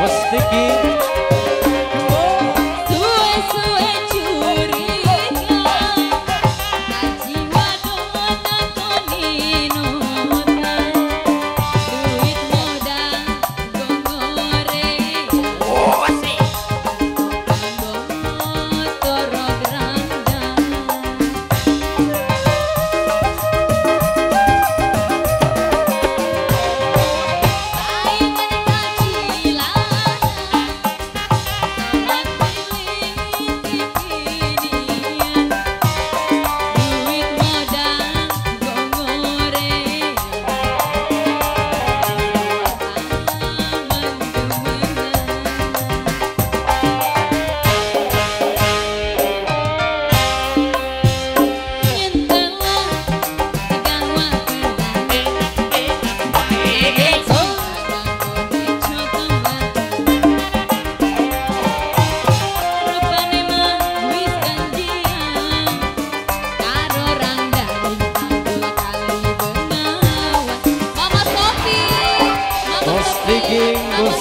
was thinking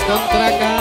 Vamos pra cá.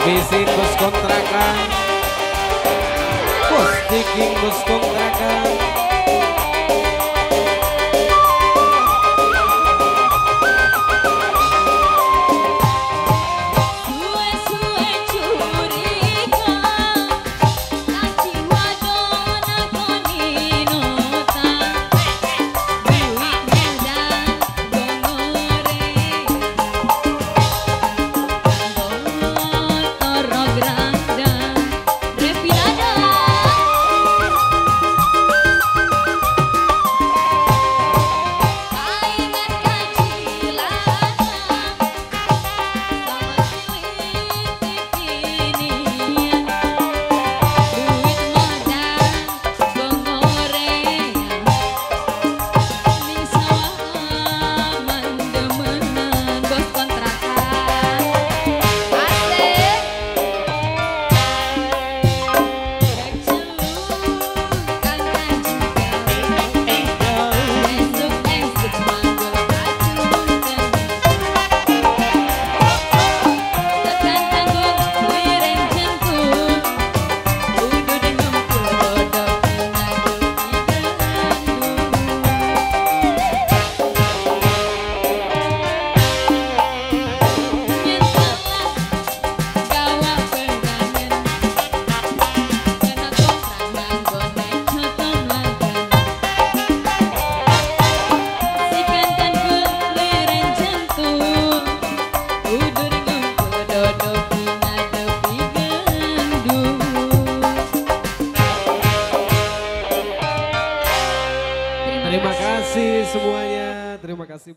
Visitos kontrakan Posting kontrakan semuanya. Terima kasih.